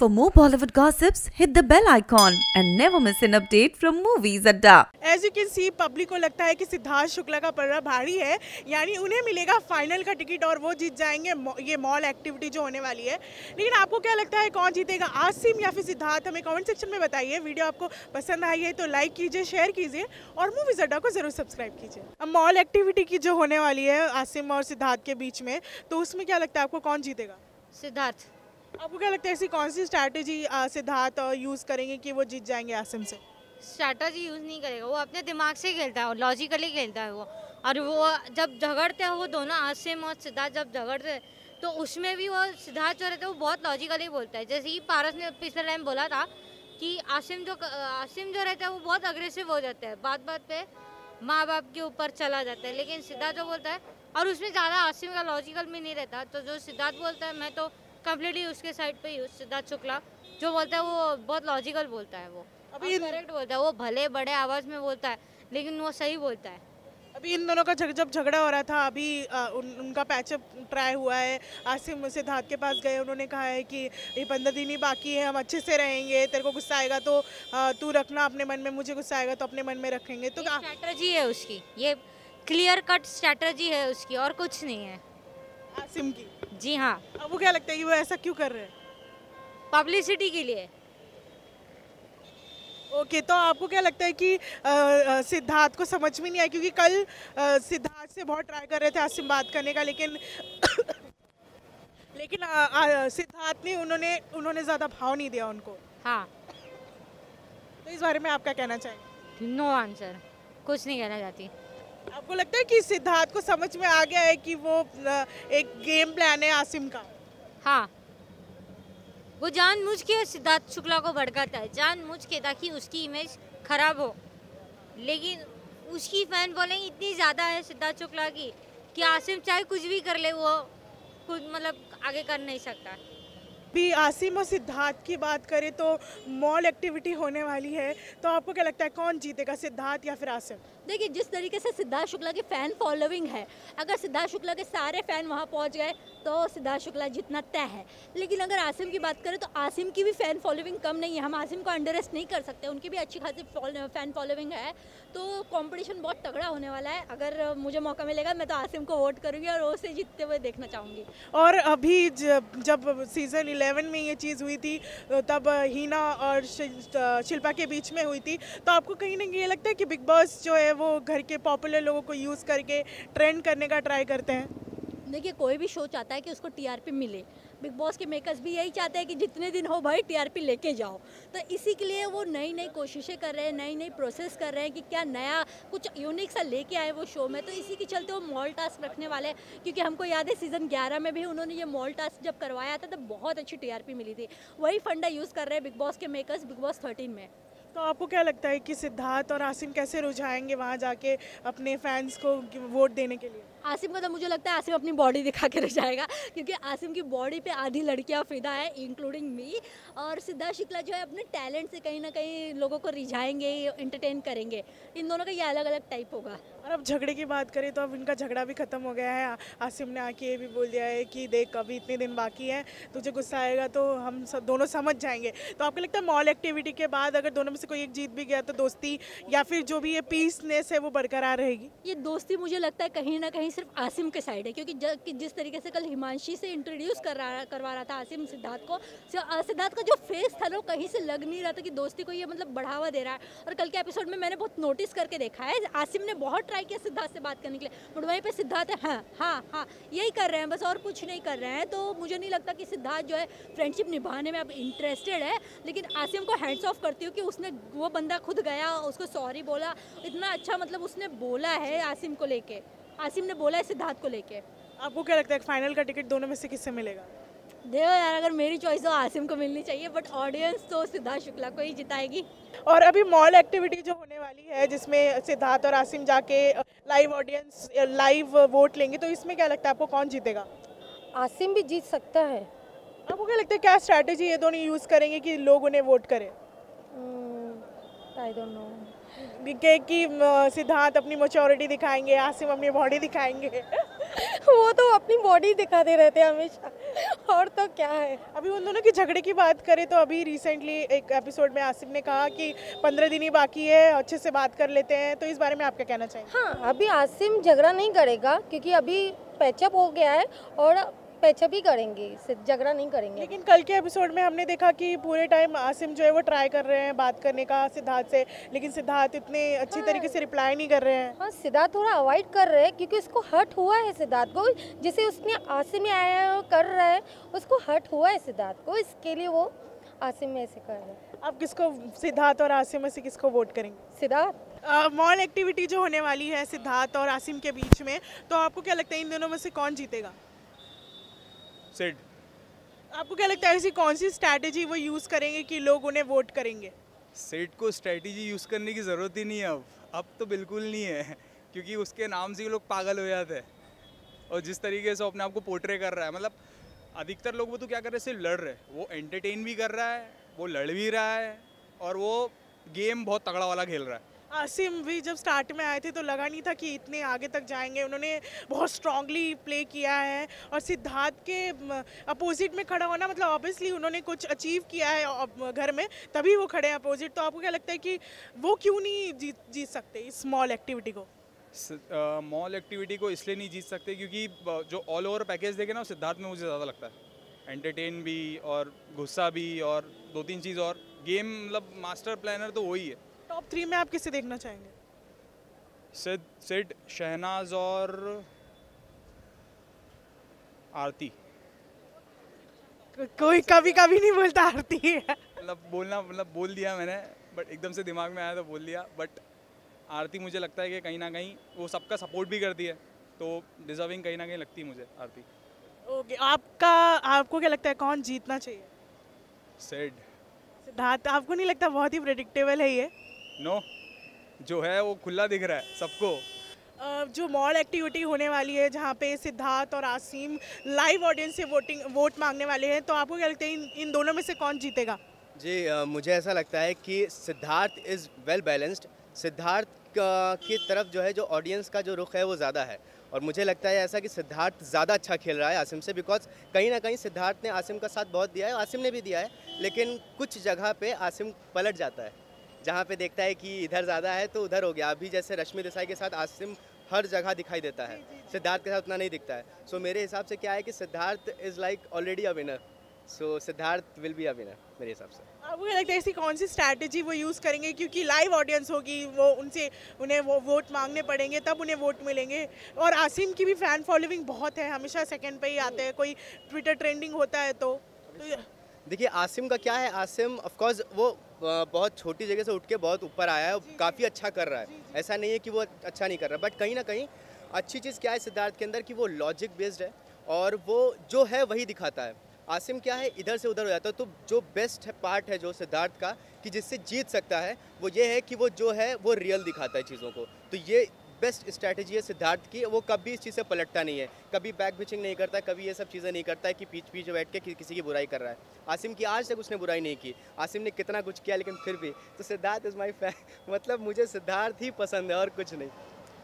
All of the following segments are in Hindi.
For more Bollywood gossips, hit the bell icon and never miss an update from Movies Adda. As you can see public को लगता है कि सिद्धार्थ शुक्ला का पर्रा भारी है। यानी उन्हें मिलेगा फाइनल का टिकट और वो जीत जाएँगे ये मॉल एक्टिविटी जो होने वाली है। लेकिन आपको क्या लगता है कौन जीतेगा आसिम या फिर सिद्धार्थ? हमें कमेंट सेक्शन में बताइए। वीडियो आपको पसंद आई है तो लाइक कीजिए शेयर कीजिए और मूवीज़ अड्डा को ज़रूर सब्सक्राइब कीजिए। अब मॉल एक्टिविटी की जो होने वाली है आसिम और सिद्धार्थ के बीच में तो उसमें क्या लगता है आपको कौन जीतेगा? सिद्धार्थ। आपको क्या लगता है ऐसी कौन सी स्ट्रैटेजी सिद्धार्थ यूज़ करेंगे कि वो जीत जाएँगे आसिम से? स्ट्रैटेजी यूज़ नहीं करेगा। वो अपने दिमाग से खेलता है लॉजिकली खेलता है वो। और वो जब झगड़ते हैं वो दोनों, आसिम और सिद्धार्थ जब झगड़ते हैं तो उसमें भी वो सिद्धार्थ जो रहते है वो बहुत लॉजिकली बोलता है। जैसे कि पारस ने पिछले टाइम बोला था कि आसिम जो आसिम जो रहता है वो बहुत अग्रेसिव हो जाता है। बात बात पे माँ बाप के ऊपर चला जाता है। लेकिन सिद्धार्थ जो बोलता है, और उसमें ज़्यादा आसिम का लॉजिकल भी नहीं रहता तो जो सिद्धार्थ बोलता है, मैं तो कम्प्लीटली उसके साइड पे ही सिद्धार्थ शुक्ला जो बोलता है वो बहुत लॉजिकल बोलता है वो। अभी करेक्ट बोलता है वो भले बड़े आवाज़ में बोलता है लेकिन वो सही बोलता है। अभी इन दोनों का झग जब झगड़ा हो रहा था अभी अ, उन, उनका पैचअप ट्राई हुआ है। आसिम सिद्धार्थ के पास गए उन्होंने कहा है कि ये पंद्रह दिन ही बाकी है हम अच्छे से रहेंगे तेरे को गुस्सा आएगा तो तू रखना अपने मन में मुझे गुस्सा आएगा तो अपने मन में रखेंगे। तो आ- स्ट्रैटेजी है उसकी ये क्लियर कट स्ट्रैटर्जी है उसकी और कुछ नहीं है। आसिम की? जी हाँ। अब वो क्या लगता है कि वो ऐसा क्यों कर रहे हैं? पब्लिसिटी के लिए। ओके okay, तो आपको क्या लगता है कि सिद्धार्थ को समझ में नहीं आया? क्योंकि कल सिद्धार्थ से बहुत ट्राई कर रहे थे आसिम बात करने का लेकिन लेकिन सिद्धार्थ ने उन्होंने उन्होंने ज़्यादा भाव नहीं दिया उनको। हाँ। तो इस बारे में आप क्या कहना चाहेंगे? नो आंसर कुछ नहीं कहना चाहती। आपको लगता है कि सिद्धार्थ को समझ में आ गया है कि वो एक गेम प्लान है आसिम का? हाँ। वो जानबूझ के सिद्धार्थ शुक्ला को भड़काता है। जानबूझ के ताकि उसकी इमेज खराब हो। लेकिन उसकी फ़ैन फॉलोइंग इतनी ज़्यादा है सिद्धार्थ शुक्ला की कि आसिम चाहे कुछ भी कर ले वो खुद मतलब आगे कर नहीं सकता। भी आसिम और सिद्धार्थ की बात करें तो मॉल एक्टिविटी होने वाली है। तो आपको क्या लगता है कौन जीतेगा सिद्धार्थ या फिर आसिम? देखिए, जिस तरीके से सिद्धार्थ शुक्ला की फ़ैन फॉलोइंग है, अगर सिद्धार्थ शुक्ला के सारे फ़ैन वहाँ पहुँच गए तो सिद्धार्थ शुक्ला जितना तय है। लेकिन अगर आसिम की बात करें तो आसिम की भी फ़ैन फॉलोइंग कम नहीं है। हम आसिम को अंडर नहीं कर सकते, उनकी भी अच्छी खासी फ़ैन फॉलोइंग है। तो कॉम्पिटिशन बहुत तगड़ा होने वाला है। अगर मुझे मौका मिलेगा, मैं तो आसिम को वोट करूँगी और उसे जीतते हुए देखना चाहूँगी। और अभी जब सीज़न 11 में ये चीज़ हुई थी, तब हीना और शिल्पा के बीच में हुई थी तो आपको कहीं ना कहीं ये लगता है कि बिग बॉस जो है वो घर के पॉपुलर लोगों को यूज़ करके ट्रेंड करने का ट्राई करते हैं। देखिए, कोई भी शो चाहता है कि उसको टीआरपी मिले। बिग बॉस के मेकर्स भी यही चाहते हैं कि जितने दिन हो भाई टीआरपी लेके जाओ। तो इसी के लिए वो नई नई कोशिशें कर रहे हैं नई नई प्रोसेस कर रहे हैं कि क्या नया, कुछ यूनिक सा लेके आए वो शो में। तो इसी के चलते वो मॉल टास्क रखने वाले हैं, क्योंकि हमको याद है सीज़न 11 में भी उन्होंने ये मॉल टास्क जब करवाया था, तब बहुत अच्छी टीआरपी मिली थी। वही फंडा यूज़ कर रहे हैं बिग बॉस के मेकर्स बिग बॉस थर्टीन में। तो आपको क्या लगता है कि सिद्धार्थ और आसिम कैसे रुझाएँगे वहाँ जाके अपने फैंस को वोट देने के लिए? आसिम मतलब मुझे लगता है आसिम अपनी बॉडी दिखा के रुझाएगा, क्योंकि आसिम की बॉडी पे आधी लड़कियाँ फिदा है इंक्लूडिंग मी और सिद्धार्थ शुक्ला जो है अपने टैलेंट से कहीं ना कहीं लोगों को रिझाएँगे इंटरटेन करेंगे। इन दोनों का ये अलग अलग टाइप होगा। और अब झगड़े की बात करें तो अब इनका झगड़ा भी खत्म हो गया है। आसिम ने आके ये भी बोल दिया है कि देख, अभी इतने दिन बाकी है, तुझे गुस्सा आएगा तो हम सब दोनों समझ जाएँगे। तो आपको लगता है मॉल एक्टिविटी के बाद अगर दोनों में से कोई एक जीत भी गया तो दोस्ती या फिर जो भी ये पीसनेस है वो बरकरार रहेगी? ये दोस्ती मुझे लगता है कहीं ना कहीं सिर्फ़ आसिम के साइड है, क्योंकि जिस तरीके से कल हिमांशी से इंट्रोड्यूस कर रहा करवा रहा था आसिम सिद्धार्थ को सिद्धार्थ का जो फेस था ना कहीं से लग नहीं रहा था कि दोस्ती को ये मतलब बढ़ावा दे रहा है। और कल के एपिसोड में मैंने बहुत नोटिस करके देखा है, आसिम ने बहुत किया सिद्धार्थ से बात करने के लिए। बट वहीं पर सिद्धार्थ है हाँ हाँ हाँ यही कर रहे हैं, बस और कुछ नहीं कर रहे हैं। तो मुझे नहीं लगता कि सिद्धार्थ जो है फ्रेंडशिप निभाने में अब इंटरेस्टेड है। लेकिन आसिम को हैंड्स ऑफ़ करती हूँ कि उसने वो बंदा खुद गया, उसको सॉरी बोला। इतना अच्छा मतलब उसने बोला है आसिम को लेके। आसिम ने बोला है सिद्धार्थ को लेके। आपको क्या लगता है फाइनल का टिकट दोनों में से किससे मिलेगा? देखो यार अगर मेरी चॉइस हो आसिम को मिलनी चाहिए बट ऑडियंस तो सिद्धार्थ शुक्ला को ही जिताएगी। और अभी मॉल एक्टिविटी जो होने वाली है जिसमें सिद्धार्थ और आसिम जाके लाइव ऑडियंस लाइव वोट लेंगे तो इसमें क्या लगता है आपको कौन जीतेगा? आसिम भी जीत सकता है। आपको क्या लगता है क्या स्ट्रैटेजी ये दोनों यूज़ करेंगे कि लोग उन्हें वोट करें? आई डोंट नो कि कि सिद्धार्थ अपनी मेच्योरिटी दिखाएँगे आसिम अपनी बॉडी दिखाएँगे। वो तो अपनी बॉडी दिखाते रहते हैं हमेशा। और तो क्या है? अभी उन दोनों की झगड़े की बात करें तो अभी रिसेंटली एक एपिसोड में आसिम ने कहा कि पंद्रह दिन ही बाकी है अच्छे से बात कर लेते हैं। तो इस बारे में आप क्या कहना चाहिए। हाँ अभी आसिम झगड़ा नहीं करेगा क्योंकि अभी पैचअप हो गया है और पैचअप ही करेंगे झगड़ा नहीं करेंगे। लेकिन कल के एपिसोड में हमने देखा कि पूरे टाइम आसिम जो है वो ट्राई कर रहे हैं बात करने का सिद्धार्थ से। लेकिन सिद्धार्थ इतने अच्छी हाँ, तरीके से रिप्लाई नहीं कर रहे हैं। हाँ सिद्धार्थ थोड़ा अवॉइड कर रहे हैं क्योंकि उसको हर्ट हुआ है सिद्धार्थ को। जिसे उसने आसिम में आया कर रहा है उसको हर्ट हुआ है सिद्धार्थ को। इसके लिए वो आसिम में ऐसे कर रहे हैं। आप किसको सिद्धार्थ और आसिम में से किसको वोट करेंगे? सिद्धार्थ। मॉल एक्टिविटी जो होने वाली है सिद्धार्थ और आसिम के बीच में तो आपको क्या लगता है इन दोनों में से कौन जीतेगा? सिड आपको क्या लगता है ऐसी कौन सी स्ट्रैटेजी वो यूज़ करेंगे कि लोग उन्हें वोट करेंगे? सेट को स्ट्रैटेजी यूज़ करने की ज़रूरत ही नहीं है अब। अब तो बिल्कुल नहीं है क्योंकि उसके नाम से ही लोग पागल हो जाते हैं। और जिस तरीके से वो अपने आप को पोर्ट्रे कर रहा है मतलब अधिकतर लोग वो तो क्या कर रहे हैं सिर्फ़ लड़ रहे हैं। वो एंटरटेन भी कर रहा है वो लड़ भी रहा है और वो गेम बहुत तगड़ा वाला खेल रहा है। आसिम भी जब स्टार्ट में आए थे तो लगा नहीं था कि इतने आगे तक जाएँगे। उन्होंने बहुत स्ट्रांगली प्ले किया है और सिद्धार्थ के अपोजिट में खड़ा होना मतलब ऑब्वियसली उन्होंने कुछ अचीव किया है घर में, तभी वो खड़े हैं अपोजिट तो आपको क्या लगता है कि वो क्यों नहीं जीत जीत सकते इस स्मॉल एक्टिविटी को? मॉल एक्टिविटी को इसलिए नहीं जीत सकते क्योंकि जो ऑल ओवर पैकेज देखे ना सिद्धार्थ में मुझे ज़्यादा लगता है। एंटरटेन भी और गुस्सा भी और दो तीन चीज़ और। गेम मतलब मास्टर प्लानर तो वही है। टॉप थ्री में आप किसे देखना चाहेंगे? सिड सिड शहनाज और आरती। कोई कभी कभी नहीं बोलता आरती मतलब बोलना मतलब बोल दिया मैंने बट एकदम से दिमाग में आया तो बोल दिया बट आरती मुझे लगता है कि कहीं ना कहीं वो सबका सपोर्ट भी करती है तो डिजर्विंग कहीं ना कहीं लगती है मुझे आरती। ओके okay, आपका आपको क्या लगता है कौन जीतना चाहिए? सेड सिद्धार्थ आपको नहीं लगता बहुत ही प्रेडिक्टेबल है ये? नो जो है वो खुला दिख रहा है सबको। जो मॉल एक्टिविटी होने वाली है जहाँ पे सिद्धार्थ और आसिम लाइव ऑडियंस से वोटिंग वोट मांगने वाले हैं तो आपको क्या लगता है इन इन दोनों में से कौन जीतेगा? जी अ, मुझे ऐसा लगता है कि Siddharth is well balanced Siddharth की तरफ़ जो है जो ऑडियंस का जो रुख है वो ज़्यादा है। और मुझे लगता है ऐसा कि सिद्धार्थ ज़्यादा अच्छा खेल रहा है आसिम से बिकॉज़ कहीं ना कहीं सिद्धार्थ ने आसिम का साथ बहुत दिया है आसिम ने भी दिया है लेकिन कुछ जगह पे आसिम पलट जाता है। जहाँ पे देखता है कि इधर ज़्यादा है तो उधर हो गया। अभी जैसे रश्मि देसाई के साथ आसिम हर जगह दिखाई देता है। सिद्धार्थ के साथ उतना नहीं दिखता है। सो so, मेरे हिसाब से क्या है कि Siddharth is like already a winner so Siddharth will be a winner मेरे हिसाब से। आपको क्या लगता है ऐसी कौन सी स्ट्रैटेजी वो यूज़ करेंगे? क्योंकि लाइव ऑडियंस होगी वो उनसे उन्हें वो वोट मांगने पड़ेंगे तब उन्हें वोट मिलेंगे। और आसिम की भी फ़ैन फॉलोइंग बहुत है हमेशा सेकेंड पे ही आते हैं। कोई ट्विटर ट्रेंडिंग होता है तो, तो देखिए आसिम का क्या है? आसिम ऑफकोर्स वो बहुत छोटी जगह से उठ के बहुत ऊपर आया है काफ़ी अच्छा कर रहा है। ऐसा नहीं है कि वो अच्छा नहीं कर रहा बट कहीं ना कहीं अच्छी चीज़ क्या है सिद्धार्थ के अंदर कि वो लॉजिक बेस्ड है और वो जो है वही दिखाता है। आसिम क्या है? इधर से उधर हो जाता है। तो जो बेस्ट है पार्ट है जो सिद्धार्थ का कि जिससे जीत सकता है वो ये है कि वो जो है वो रियल दिखाता है चीज़ों को। तो ये बेस्ट स्ट्रैटेजी है सिद्धार्थ की वो कभी इस चीज़ से पलटता नहीं है। कभी बैक बिचिंग नहीं करता कभी ये सब चीज़ें नहीं करता है कि पीछ पीछे बैठ के कि, किसी की बुराई कर रहा है। आसिम की आज तक उसने बुराई नहीं की। आसिम ने कितना कुछ किया लेकिन फिर भी। तो सिद्धार्थ इज़ माई फ़ैन मतलब मुझे सिद्धार्थ ही पसंद है और कुछ नहीं।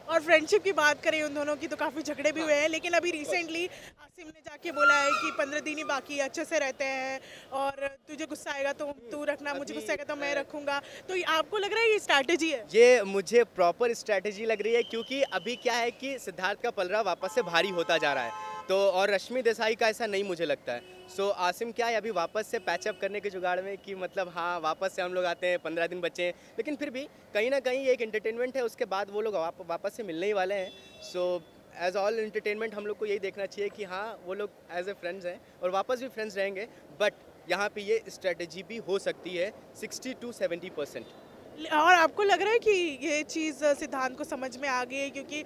और फ्रेंडशिप की बात करें उन दोनों की तो काफ़ी झगड़े भी हुए हैं लेकिन अभी रिसेंटली आसिम ने जाके बोला है कि पंद्रह दिन ही बाकी अच्छे से रहते हैं और तुझे गुस्सा आएगा तो तू रखना मुझे गुस्सा आएगा तो मैं रखूँगा। तो आपको लग रहा है ये स्ट्रैटेजी है? ये मुझे प्रॉपर स्ट्रैटेजी लग रही है क्योंकि अभी क्या है कि सिद्धार्थ का पलरा वापस से भारी होता जा रहा है। तो और रश्मि देसाई का ऐसा नहीं मुझे लगता है। सो so, आसिम क्या है अभी वापस से पैचअप करने के जुगाड़ में कि मतलब हाँ वापस से हम लोग आते हैं पंद्रह दिन बचे हैं? लेकिन फिर भी कहीं ना कहीं ये एक एंटरटेनमेंट है उसके बाद वो लोग वाप, वापस से मिलने ही वाले हैं। सो एज ऑल इंटरटेनमेंट हम लोग को यही देखना चाहिए कि हाँ वो लोग एज ए फ्रेंड्स हैं और वापस भी फ्रेंड्स रहेंगे बट यहाँ पे ये स्ट्रेटजी भी हो सकती है सिक्सटी टू सेवेंटी परसेंट और आपको लग रहा है कि ये चीज़ सिद्धांत को समझ में आ गई है? क्योंकि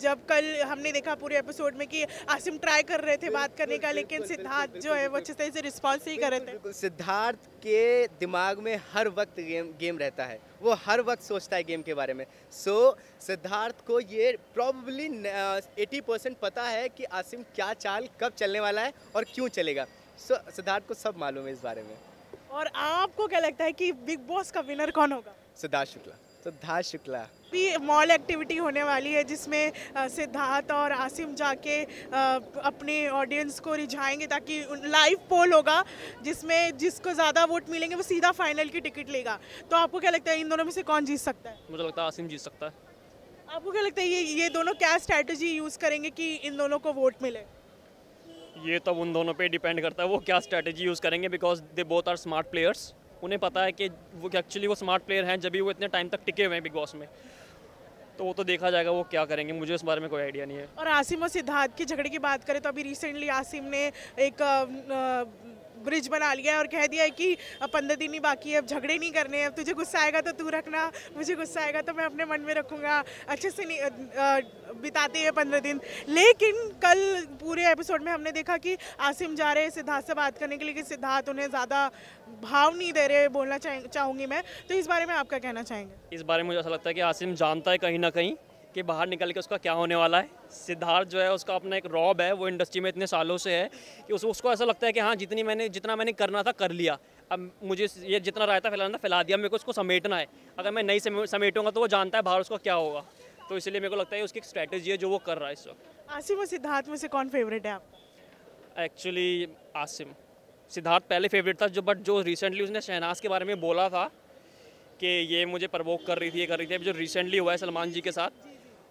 जब कल हमने देखा पूरे एपिसोड में कि आसिम ट्राई कर रहे थे बात करने का लेकिन सिद्धार्थ जो है वो अच्छे तरह से रिस्पॉन्स नहीं कर रहे थे। सिद्धार्थ के दिमाग में हर वक्त गेम गेम रहता है। वो हर वक्त सोचता है गेम के बारे में। सो so, सिद्धार्थ को ये प्रॉब्ली एटी परसेंट पता है कि आसिम क्या चाल कब चलने वाला है और क्यों चलेगा। सो सिद्धार्थ को सब मालूम है इस बारे में। और आपको क्या लगता है कि बिग बॉस का विनर कौन होगा? सिद्धार्थ शुक्ला। सिद्धार्थ शुक्ला। भी मॉल एक्टिविटी होने वाली है जिसमें सिद्धार्थ और आसिम जाके अपने ऑडियंस को रिझाएँगे ताकि लाइव पोल होगा जिसमें जिसको ज़्यादा वोट मिलेंगे वो सीधा फाइनल की टिकट लेगा। तो आपको क्या लगता है इन दोनों में से कौन जीत सकता है? मुझे लगता है आसिम जीत सकता है। आपको क्या लगता है ये ये दोनों क्या स्ट्रैटेजी यूज़ करेंगे कि इन दोनों को वोट मिले? ये तो उन दोनों पे डिपेंड करता है वो क्या स्ट्रैटेजी यूज़ करेंगे because they both are smart players उन्हें पता है कि वो एक्चुअली वो स्मार्ट प्लेयर हैं, जब भी वो इतने टाइम तक टिके हुए हैं बिग बॉस में। तो वो तो देखा जाएगा वो क्या करेंगे, मुझे इस बारे में कोई आइडिया नहीं है। और आसिम और सिद्धार्थ के झगड़े की बात करें तो अभी रिसेंटली आसिम ने एक ब्रिज बना लिया है और कह दिया है कि, अब पंद्रह दिन ही बाकी है, अब झगड़े नहीं करने अब तुझे गुस्सा आएगा तो तू रखना, मुझे गुस्सा आएगा तो मैं अपने मन में रखूँगा। अच्छे से बिताते हैं पंद्रह दिन। लेकिन कल पूरे एपिसोड में हमने देखा कि आसिम जा रहे हैं सिद्धार्थ से बात करने के लिए कि सिद्धार्थ उन्हें ज़्यादा भाव नहीं दे रहे, बोलना चाह, चाहूँगी मैं। तो इस बारे में आपका कहना चाहेंगे? इस बारे में मुझे ऐसा लगता है कि आसिम जानता है कहीं ना कहीं कि बाहर निकल के उसका क्या होने वाला है? सिद्धार्थ जो है उसका अपना एक रॉब है वो इंडस्ट्री में इतने सालों से है कि उस, उसको ऐसा लगता है कि हाँ जितनी मैंने जितना मैंने करना था कर लिया। अब मुझे ये जितना रायता फैलाना था फैला दिया मेरे को उसको समेटना है। अगर मैं नहीं समेटूँगा तो वो जानता है बाहर उसका क्या होगा। तो इसलिए मेरे को लगता है उसकी एक स्ट्रैटेजी है जो वो कर रहा है इस वक्त। आसिम और सिद्धार्थ में से कौन फेवरेट है आप? एक्चुअली आसिम। सिद्धार्थ पहले फेवरेट था जो बट जो रिसेंटली उसने शहनाज के बारे में बोला था कि ये मुझे प्रवोक कर रही थी ये कर रही थी। जो रिसेंटली हुआ है सलमान जी के साथ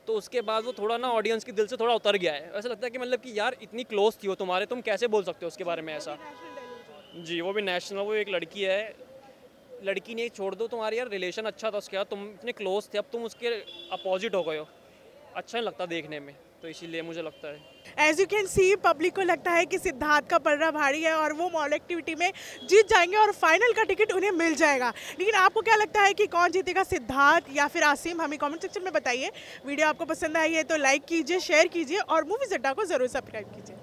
तो उसके बाद वो थोड़ा ना ऑडियंस के दिल से थोड़ा उतर गया है। ऐसा लगता है कि मतलब कि यार इतनी क्लोज थी वो तुम्हारे, तुम कैसे बोल सकते हो उसके बारे में ऐसा? जी, वो भी नेशनल वो एक लड़की है। लड़की नहीं छोड़ दो, तुम्हारी यार रिलेशन अच्छा था उसके बाद, तुम इतने क्लोज थे, अब तुम उसके अपोजिट हो गए हो। अच्छा नहीं लगता देखने में। तो इसीलिए मुझे लगता है। As you can see public को लगता है कि सिद्धार्थ का पलड़ा भारी है और वो मॉल एक्टिविटी में जीत जाएँगे और फाइनल का टिकट उन्हें मिल जाएगा। लेकिन आपको क्या लगता है कि कौन जीतेगा, सिद्धार्थ या फिर आसिम? हमें कमेंट सेक्शन में बताइए। वीडियो आपको पसंद आई है तो लाइक कीजिए शेयर कीजिए और मूवी जड्डा को ज़रूर सब्सक्राइब कीजिए।